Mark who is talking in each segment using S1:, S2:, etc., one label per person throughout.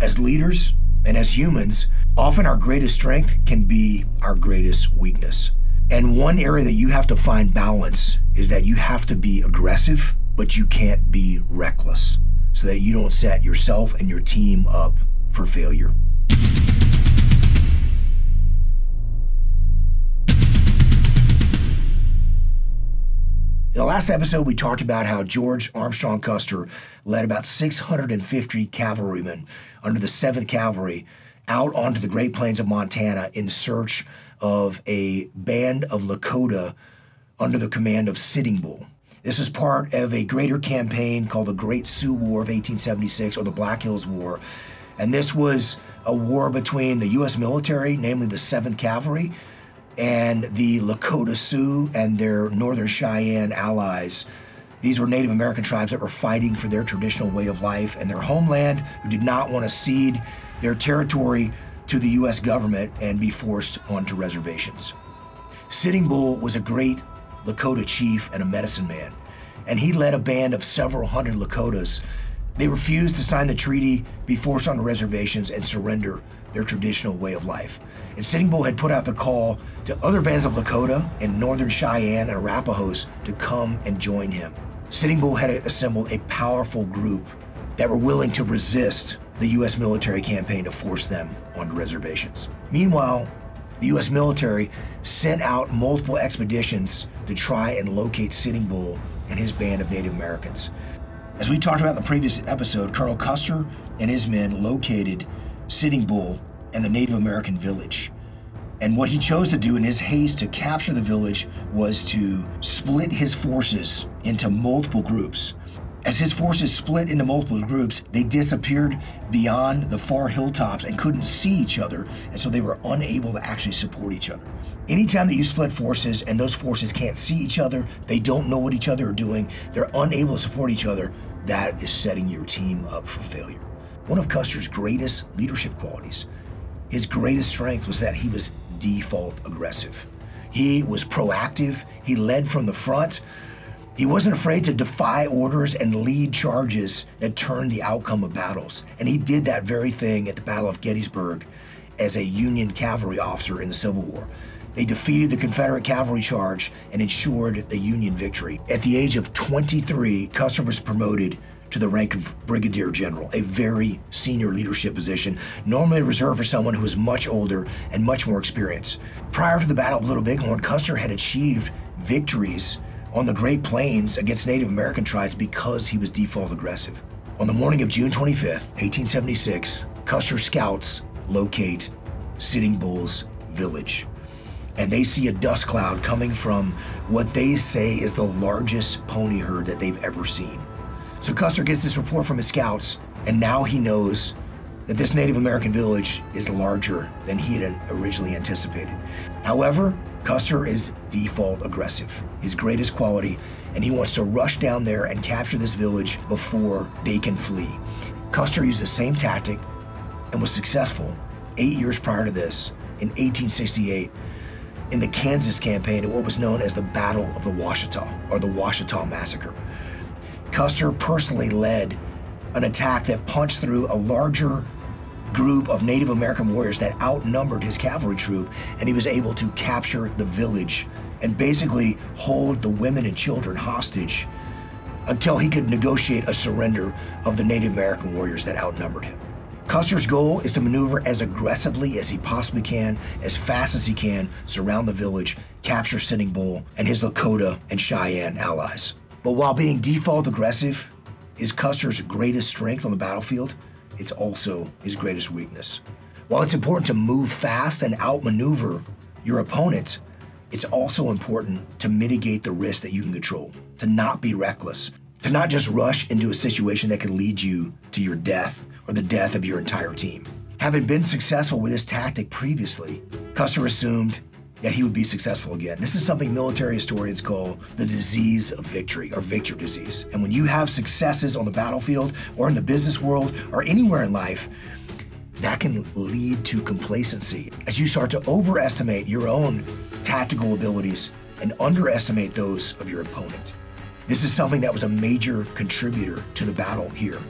S1: As leaders and as humans, often our greatest strength can be our greatest weakness. And one area that you have to find balance is that you have to be aggressive, but you can't be reckless so that you don't set yourself and your team up for failure. Last episode, we talked about how George Armstrong Custer led about 650 cavalrymen under the 7th Cavalry out onto the Great Plains of Montana in search of a band of Lakota under the command of Sitting Bull. This was part of a greater campaign called the Great Sioux War of 1876 or the Black Hills War. And this was a war between the U.S. military, namely the 7th Cavalry, and the Lakota Sioux and their Northern Cheyenne allies. These were Native American tribes that were fighting for their traditional way of life and their homeland, who did not want to cede their territory to the U.S. government and be forced onto reservations. Sitting Bull was a great Lakota chief and a medicine man, and he led a band of several hundred Lakotas. They refused to sign the treaty, be forced onto reservations, and surrender their traditional way of life. And Sitting Bull had put out the call to other bands of Lakota and Northern Cheyenne and Arapahoes to come and join him. Sitting Bull had assembled a powerful group that were willing to resist the U.S. military campaign to force them onto reservations. Meanwhile, the U.S. military sent out multiple expeditions to try and locate Sitting Bull and his band of Native Americans. As we talked about in the previous episode, Colonel Custer and his men located Sitting Bull and the Native American village. And what he chose to do in his haste to capture the village was to split his forces into multiple groups. As his forces split into multiple groups, they disappeared beyond the far hilltops and couldn't see each other, and so they were unable to actually support each other. Anytime that you split forces and those forces can't see each other, they don't know what each other are doing, they're unable to support each other, that is setting your team up for failure. One of Custer's greatest leadership qualities, his greatest strength was that he was default aggressive. He was proactive, he led from the front, he wasn't afraid to defy orders and lead charges that turned the outcome of battles. And he did that very thing at the Battle of Gettysburg as a Union cavalry officer in the Civil War. They defeated the Confederate cavalry charge and ensured the Union victory. At the age of 23, Custer was promoted to the rank of brigadier general, a very senior leadership position, normally reserved for someone who was much older and much more experienced. Prior to the Battle of Little Bighorn, Custer had achieved victories on the Great Plains against Native American tribes because he was default aggressive. On the morning of June 25, 1876, Custer scouts locate Sitting Bull's village. And they see a dust cloud coming from what they say is the largest pony herd that they've ever seen. So Custer gets this report from his scouts, and now he knows that this Native American village is larger than he had originally anticipated. However, Custer is default aggressive, his greatest quality, and he wants to rush down there and capture this village before they can flee. Custer used the same tactic and was successful eight years prior to this, in 1868, in the Kansas campaign at what was known as the Battle of the Washita, or the Washita Massacre. Custer personally led an attack that punched through a larger group of Native American warriors that outnumbered his cavalry troop, and he was able to capture the village and basically hold the women and children hostage until he could negotiate a surrender of the Native American warriors that outnumbered him. Custer's goal is to maneuver as aggressively as he possibly can, as fast as he can, surround the village, capture Sitting Bull and his Lakota and Cheyenne allies. But while being default aggressive is Custer's greatest strength on the battlefield, it's also his greatest weakness. While it's important to move fast and outmaneuver your opponent, it's also important to mitigate the risk that you can control, to not be reckless, to not just rush into a situation that could lead you to your death or the death of your entire team. Having been successful with this tactic previously, Custer assumed that he would be successful again. This is something military historians call the disease of victory or victor disease. And when you have successes on the battlefield or in the business world or anywhere in life, that can lead to complacency as you start to overestimate your own tactical abilities and underestimate those of your opponent. This is something that was a major contributor to the battle here.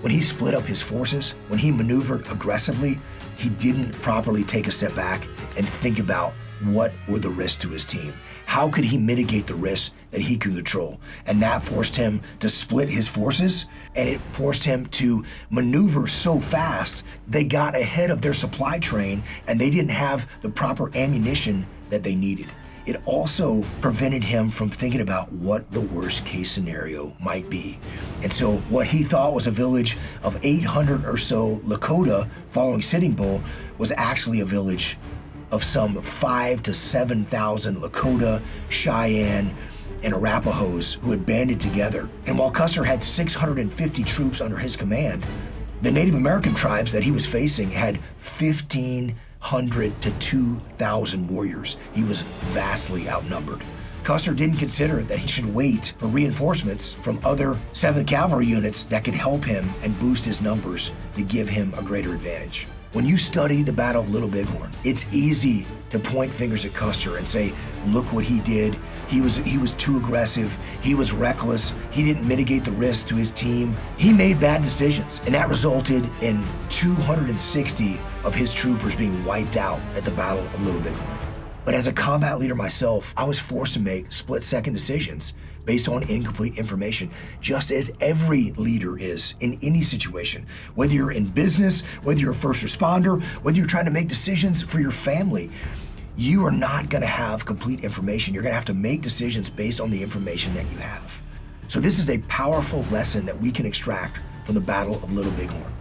S1: When he split up his forces, when he maneuvered aggressively, he didn't properly take a step back and think about what were the risks to his team. How could he mitigate the risks that he could control? And that forced him to split his forces and it forced him to maneuver so fast they got ahead of their supply train and they didn't have the proper ammunition that they needed. It also prevented him from thinking about what the worst case scenario might be. And so, what he thought was a village of 800 or so Lakota following Sitting Bull was actually a village of some five to 7,000 Lakota, Cheyenne, and Arapahoes who had banded together. And while Custer had 650 troops under his command, the Native American tribes that he was facing had 1,500 to 2,000 warriors. He was vastly outnumbered. Custer didn't consider that he should wait for reinforcements from other 7th Cavalry units that could help him and boost his numbers to give him a greater advantage. When you study the Battle of Little Bighorn, it's easy to point fingers at Custer and say, "Look what he did. He was he was too aggressive. He was reckless. He didn't mitigate the risk to his team. He made bad decisions, and that resulted in 260 of his troopers being wiped out at the Battle of Little Bighorn." But as a combat leader myself, I was forced to make split-second decisions based on incomplete information, just as every leader is in any situation. Whether you're in business, whether you're a first responder, whether you're trying to make decisions for your family, you are not going to have complete information. You're going to have to make decisions based on the information that you have. So, this is a powerful lesson that we can extract from the Battle of Little Bighorn.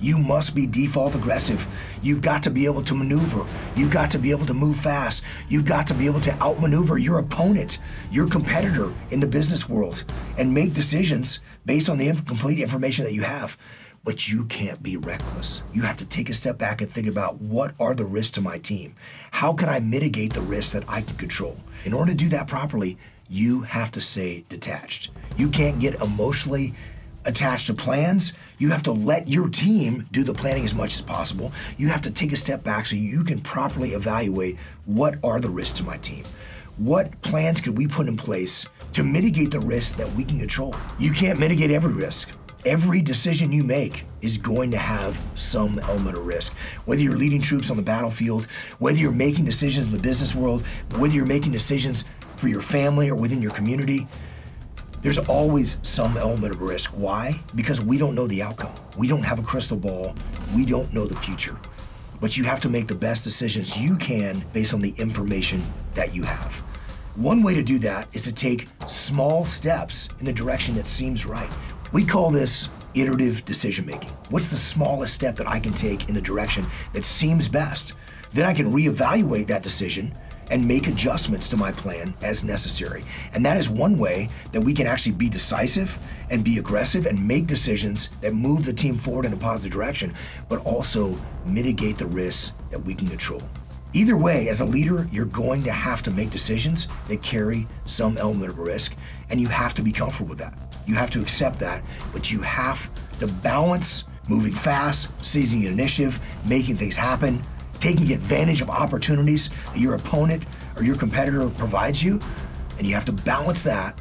S1: You must be default aggressive. You've got to be able to maneuver. You've got to be able to move fast. You've got to be able to outmaneuver your opponent, your competitor in the business world, and make decisions based on the complete information that you have. But you can't be reckless. You have to take a step back and think about what are the risks to my team? How can I mitigate the risks that I can control? In order to do that properly, you have to stay detached. You can't get emotionally attached to plans. You have to let your team do the planning as much as possible. You have to take a step back so you can properly evaluate what are the risks to my team. What plans could we put in place to mitigate the risks that we can control? You can't mitigate every risk. Every decision you make is going to have some element of risk. Whether you're leading troops on the battlefield, whether you're making decisions in the business world, whether you're making decisions for your family or within your community, there's always some element of risk. Why? Because we don't know the outcome. We don't have a crystal ball. We don't know the future. But you have to make the best decisions you can based on the information that you have. One way to do that is to take small steps in the direction that seems right. We call this iterative decision making. What's the smallest step that I can take in the direction that seems best? Then I can reevaluate that decision and make adjustments to my plan as necessary. And that is one way that we can actually be decisive and be aggressive and make decisions that move the team forward in a positive direction, but also mitigate the risks that we can control. Either way, as a leader, you're going to have to make decisions that carry some element of risk, and you have to be comfortable with that. You have to accept that, but you have to balance moving fast, seizing initiative, making things happen, taking advantage of opportunities that your opponent or your competitor provides you. And you have to balance that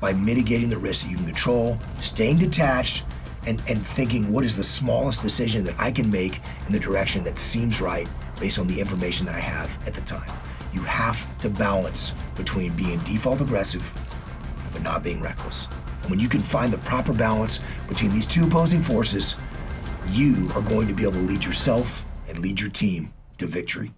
S1: by mitigating the risks that you can control, staying detached, and, and thinking what is the smallest decision that I can make in the direction that seems right based on the information that I have at the time. You have to balance between being default aggressive but not being reckless. And when you can find the proper balance between these two opposing forces, you are going to be able to lead yourself and lead your team to victory.